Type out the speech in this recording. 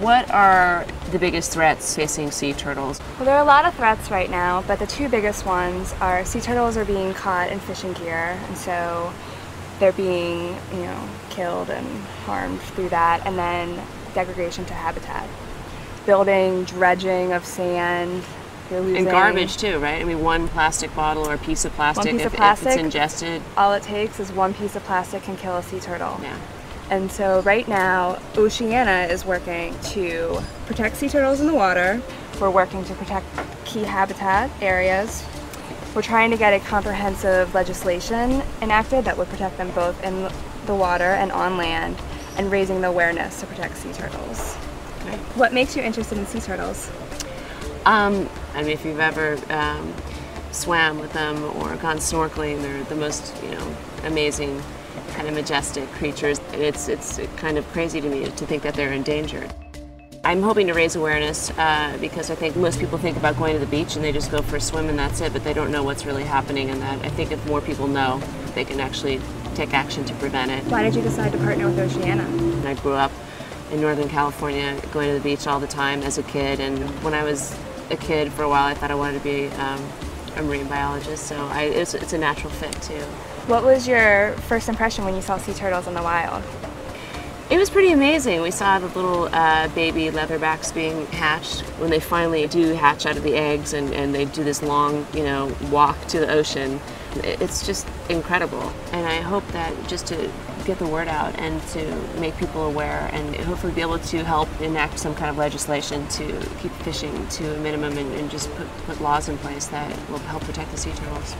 What are the biggest threats facing sea turtles? Well, there are a lot of threats right now, but the two biggest ones are sea turtles are being caught in fishing gear, and so they're being, you know, killed and harmed through that, and then degradation to habitat. Building, dredging of sand, you're losing. And garbage too, right? I mean, one plastic bottle or a piece of plastic, piece if, of plastic. if it's ingested. All it takes is one piece of plastic can kill a sea turtle. Yeah. And so right now, Oceana is working to protect sea turtles in the water. We're working to protect key habitat areas. We're trying to get a comprehensive legislation enacted that would protect them both in the water and on land and raising the awareness to protect sea turtles. Okay. What makes you interested in sea turtles? Um, I mean, if you've ever um, swam with them or gone snorkeling, they're the most, you know, amazing, kind of majestic creatures. And it's it's kind of crazy to me to think that they're endangered. I'm hoping to raise awareness uh, because I think most people think about going to the beach and they just go for a swim and that's it, but they don't know what's really happening. And that I think if more people know, they can actually take action to prevent it. Why did you decide to partner with Oceana? I grew up in Northern California, going to the beach all the time as a kid. And when I was a kid for a while, I thought I wanted to be um, a marine biologist. So I, it's, it's a natural fit too. What was your first impression when you saw sea turtles in the wild? It was pretty amazing. We saw the little uh, baby leatherbacks being hatched. When they finally do hatch out of the eggs and, and they do this long, you know, walk to the ocean, it's just incredible. And I hope that just to get the word out and to make people aware and hopefully be able to help enact some kind of legislation to keep fishing to a minimum and, and just put, put laws in place that will help protect the sea turtles.